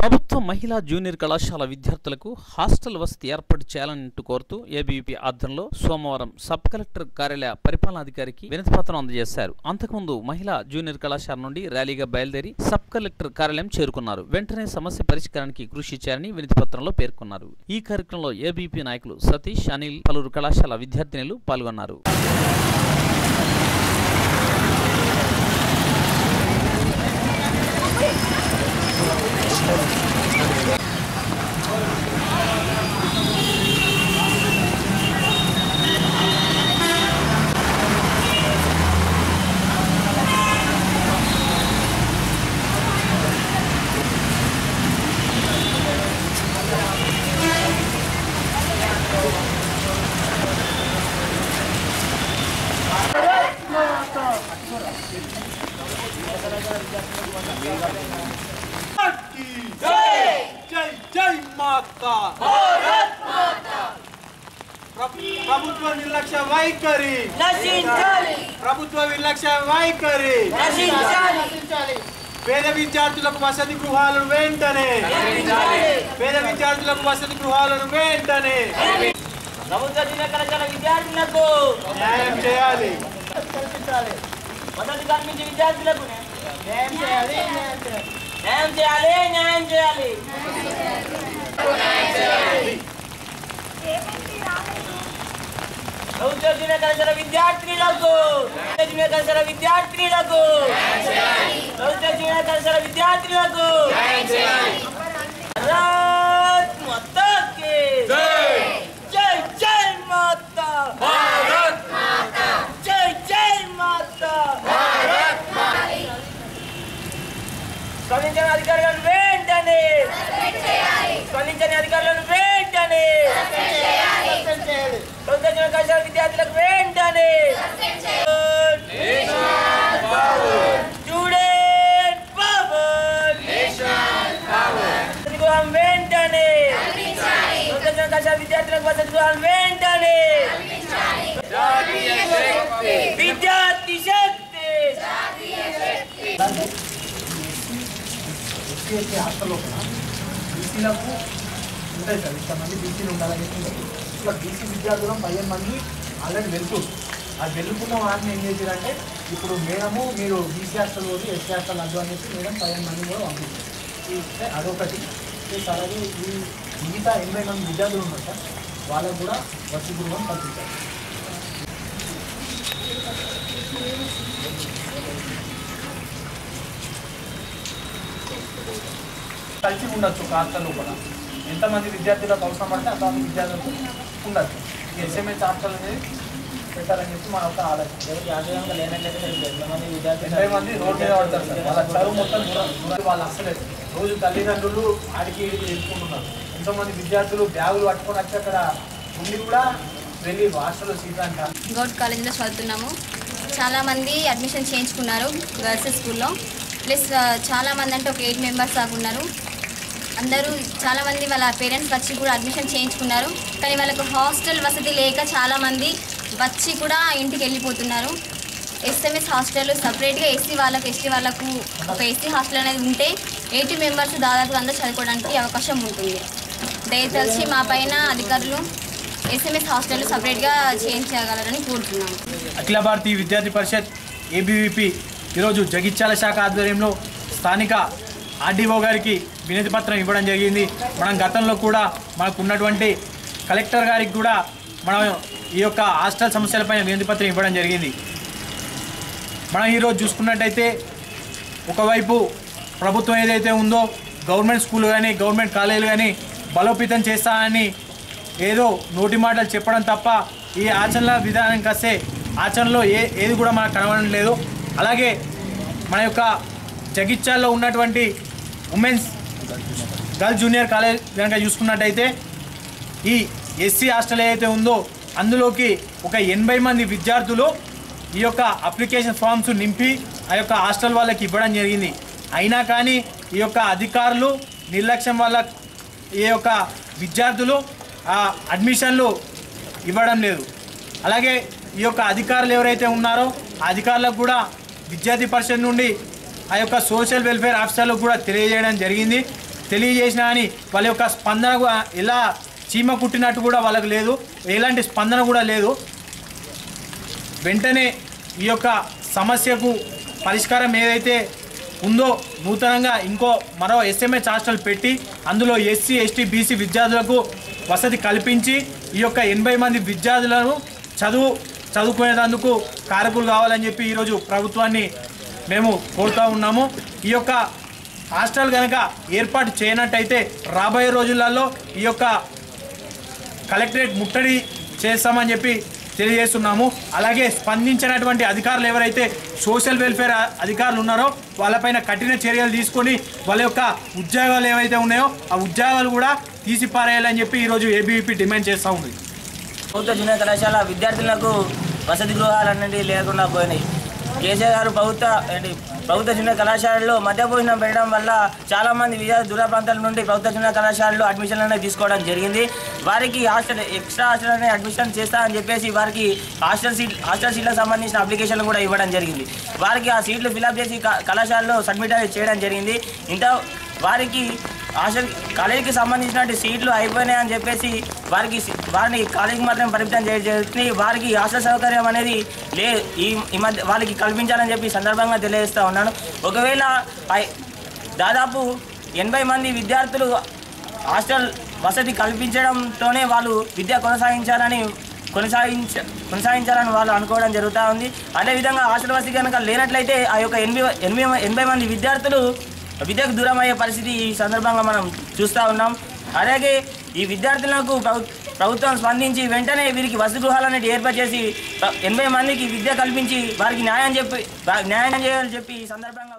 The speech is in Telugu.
ప్రభుత్వ మహిళా జూనియర్ కళాశాల విద్యార్థులకు హాస్టల్ వసతి ఏర్పాటు చేయాలని కోరుతూ ఏబీవీపీ ఆధ్వర్యంలో సోమవారం సబ్ కలెక్టర్ కార్యాలయ పరిపాలనాధికారికి వినతిపత్రం అందజేశారు. అంతకుముందు మహిళా జూనియర్ కళాశాల నుండి ర్యాలీగా బయలుదేరి సబ్ కలెక్టర్ కార్యాలయం చేరుకున్నారు. వెంటనే సమస్య పరిష్కారానికి కృషి చేయాలని వినతిపత్రంలో పేర్కొన్నారు. ఈ కార్యక్రమంలో ఏబీపీ నాయకులు సతీష్ అనిల్ పలువురు కళాశాల విద్యార్థినులు పాల్గొన్నారు. ప్రభుత్వ నిర్లక్ష్య వైఖరి ప్రభుత్వ నిర్లక్ష్య వైఖరి. పేద విద్యార్థులకు వసతి గృహాలను వెంటనే పేద విద్యార్థులకు వసతి గృహాలను వెంటనే ప్రభుత్వ విద్యార్థులకు న్యాయం చేయాలి మొదటి కల్పించే విద్యార్థులకు న్యాయం చేయాలి న్యాయం చేయాలి. న్యాయం చేయాలి ప్రభుత్వ జిల్లా విద్యార్థినులకు ప్రభుత్వ విద్యార్థినులకు ప్రభుత్వ విద్యార్థినులకు భారత్ మాతా కి జై జై మాతా జై జై మాతా స్పందించిన అధికారులను వెంటనే! స్పందించని అధికారులను వెంటనే! స్పందించిన కళాశాల విద్యార్థులకు వెంటనే! Student power! వసతి గృహం వెంటనే! స్పందించిన కళాశాల విద్యార్థులకు వసతి గృహం వెంటనే విద్యార్థి శక్తి ఎస్సీ హాస్టల్ లోపల బీసీలకు ఉంటాయి సార్. ఇంతమంది బీసీలు ఉండాలని చెప్పి ఇట్లా బీసీ విద్యార్థులు పదిహేను మంది ఆల్రెడీ వెళ్తుంది ఆ వెళ్ళుకున్న వారిని ఏం చేశారంటే ఇప్పుడు మేడము మీరు బీసీ హాస్టల్ పోయి ఎస్సీ హాస్టల్ అడ్డు అని చెప్పి మేడం పదిహేను మంది కూడా పంపించారు. అదొకటి. ప్లస్ అలాగే ఈ మిగతా ఎనభై మంది విద్యార్థులు ఉన్నారు సార్. వాళ్ళకు కూడా వసతి గృహం కలిసి ఉండొచ్చు హాస్టల్లో కూడా. ఎంతమంది విద్యార్థులకు అవసరం పడితే అంతమంది విద్యార్థులకు ఉండొచ్చు. ఎస్ఎంఎస్ హాస్టల్ అనేది పెట్టాలని చెప్పి మన ఒక ఆలోచన. మంది రోడ్డు మీద పడతారు సార్. వాళ్ళ చదువు మొత్తం వాళ్ళు అసలే రోజు తల్లిదండ్రులు ఆడికి ఈడికి వెళ్ళుకుంటున్నారు ఎంతోమంది విద్యార్థులు బ్యాగులు పట్టుకొని వచ్చి అక్కడ ఉండి కూడా వెళ్ళి హాస్టల్లో సీట్ అంటారు. గౌడ్ కాలేజీలో చదువుతున్నాము. చాలామంది అడ్మిషన్ చేయించుకున్నారు గర్ల్స్ స్కూల్లో. ప్లస్ చాలామంది అంటే ఒక ఎయిట్ మెంబర్స్ దాకా ఉన్నారు. అందరూ చాలామంది వాళ్ళ పేరెంట్స్ వచ్చి కూడా అడ్మిషన్ చేయించుకున్నారు. కానీ వాళ్ళకు హాస్టల్ వసతి లేక చాలామంది వచ్చి కూడా ఇంటికి వెళ్ళిపోతున్నారు. ఎస్ఎంఎస్ హాస్టల్ సపరేట్గా ఎస్సీ వాళ్ళకు ఎస్టీ వాళ్ళకు ఒక ఎస్సీ హాస్టల్ అనేది ఉంటే ఎయిటీ మెంబర్స్ దాదాపు అందరూ చదువుకోవడానికి అవకాశం ఉంటుంది. దయచేసి మా పైన అధికారులు ఎస్ఎంఎస్ హాస్టల్ సపరేట్గా చేయించగలరని కోరుతున్నాము. అఖిల భారతీయ విద్యార్థి పరిషత్ ఏబీవీపీ ఈరోజు జగిత్యాల శాఖ ఆధ్వర్యంలో స్థానిక ఆర్డీఓ గారికి వినతి పత్రం ఇవ్వడం జరిగింది. మనం గతంలో కూడా మనకు ఉన్నటువంటి కలెక్టర్ గారికి కూడా మనం ఈ యొక్క హాస్టల్ సమస్యలపైన వినతి పత్రం ఇవ్వడం జరిగింది. మనం ఈరోజు చూసుకున్నట్టయితే ఒకవైపు ప్రభుత్వం ఏదైతే ఉందో గవర్నమెంట్ స్కూల్ కానీ గవర్నమెంట్ కాలేజీలు కానీ బలోపేతం చేస్తానని ఏదో నోటి మాటలు చెప్పడం తప్ప ఈ ఆచరణ విధానం కాస్తే ఆచరణలో ఏ ఏది కూడా మనకు కనబడడం లేదు. అలాగే మన యొక్క జగిత్యాల్లో ఉన్నటువంటి ఉమెన్స్ గర్ల్ జూనియర్ కాలేజ్ కనుక చూసుకున్నట్టయితే ఈ ఎస్సీ హాస్టల్ ఏదైతే ఉందో అందులోకి ఒక ఎనభై మంది విద్యార్థులు ఈ యొక్క అప్లికేషన్ ఫామ్స్ నింపి ఆ యొక్క హాస్టల్ వాళ్ళకి ఇవ్వడం జరిగింది. అయినా కానీ ఈ యొక్క అధికారులు నిర్లక్ష్యం వల్ల ఈ యొక్క విద్యార్థులు ఆ అడ్మిషన్లు ఇవ్వడం లేదు. అలాగే ఈ యొక్క అధికారులు ఎవరైతే ఉన్నారో ఆ అధికారులకు కూడా విద్యార్థి పరిషత్ నుండి ఆ యొక్క సోషల్ వెల్ఫేర్ ఆఫీసర్లకు కూడా తెలియజేయడం జరిగింది. తెలియజేసిన అని వాళ్ళ యొక్క స్పందన ఎలా చీమ కుట్టినట్టు కూడా వాళ్ళకు లేదు. ఎలాంటి స్పందన కూడా లేదు. వెంటనే ఈ యొక్క సమస్యకు పరిష్కారం ఏదైతే ఉందో నూతనంగా ఇంకో మరో ఎస్ఎంహెచ్ హాస్టల్ పెట్టి అందులో ఎస్సీ ఎస్టీ బీసీ విద్యార్థులకు వసతి కల్పించి ఈ యొక్క ఎనభై మంది విద్యార్థులను చదువు చదువుకునేందుకు కారకులు కావాలని చెప్పి ఈరోజు ప్రభుత్వాన్ని మేము కోరుతూ ఉన్నాము. ఈ యొక్క హాస్టల్ కనుక ఏర్పాటు చేయనట్టయితే రాబోయే రోజులలో ఈ యొక్క కలెక్టరేట్ ముట్టడి చేస్తామని చెప్పి తెలియజేస్తున్నాము. అలాగే స్పందించినటువంటి అధికారులు ఎవరైతే సోషల్ వెల్ఫేర్ అధికారులు ఉన్నారో వాళ్ళపైన కఠిన చర్యలు తీసుకొని వాళ్ళ యొక్క ఉద్యోగాలు ఏవైతే ఉన్నాయో ఆ ఉద్యోగాలు కూడా తీసి పారేయాలని చెప్పి ఈరోజు ఏబీవీపీ డిమాండ్ చేస్తూ ఉంది. ప్రభుత్వ జూనియర్ కళాశాల విద్యార్థులకు వసతి గృహాలు అనేవి లేకుండా పోయినాయి. కేసీఆర్ గారు ప్రభుత్వ ఏంటి ప్రభుత్వ చిన్న కళాశాలలో మధ్య భోజనం పెట్టడం వల్ల చాలామంది మంది దూర ప్రాంతాల నుండి ప్రభుత్వ చిన్న కళాశాలలో అడ్మిషన్లు అనేది తీసుకోవడం జరిగింది. వారికి హాస్టల్ ఎక్స్ట్రా హాస్టల్ అనేది అడ్మిషన్ చేస్తా అని చెప్పేసి వారికి హాస్టల్ సీట్ హాస్టల్ సీట్లకు సంబంధించిన అప్లికేషన్లు కూడా ఇవ్వడం జరిగింది. వారికి ఆ సీట్లు ఫిలప్ చేసి కళాశాలలో సబ్మిట్ చేయడం జరిగింది. ఇంత వారికి హాస్టల్ కాలేజీకి సంబంధించినటువంటి సీట్లు అయిపోయినాయి అని చెప్పేసి వారికి వారిని కాలేజీకి మాత్రం పరిమితం చేసి వారికి హాస్టల్ సౌకర్యం అనేది లే ఈ మధ్య వాళ్ళకి కల్పించాలని చెప్పి సందర్భంగా తెలియజేస్తూ ఉన్నాను. ఒకవేళ దాదాపు ఎనభై మంది విద్యార్థులు హాస్టల్ వసతి కల్పించడంతోనే వాళ్ళు విద్య కొనసాగించాలని కొనసాగించ కొనసాగించాలని వాళ్ళు అనుకోవడం జరుగుతూ ఉంది. అదేవిధంగా హాస్టల్ వసతి కనుక లేనట్లయితే ఆ యొక్క ఎనభై ఎనభై ఎనభై మంది విద్యార్థులు విద్యకు దూరం అయ్యే పరిస్థితి ఈ సందర్భంగా మనం చూస్తూ ఉన్నాం. అలాగే ఈ విద్యార్థులకు ప్రభుత్వం స్పందించి వెంటనే వీరికి వసతి గృహాలు ఏర్పాటు చేసి ఎనభై మందికి విద్య కల్పించి వారికి న్యాయం చెప్పి న్యాయం చేయాలని చెప్పి ఈ సందర్భంగా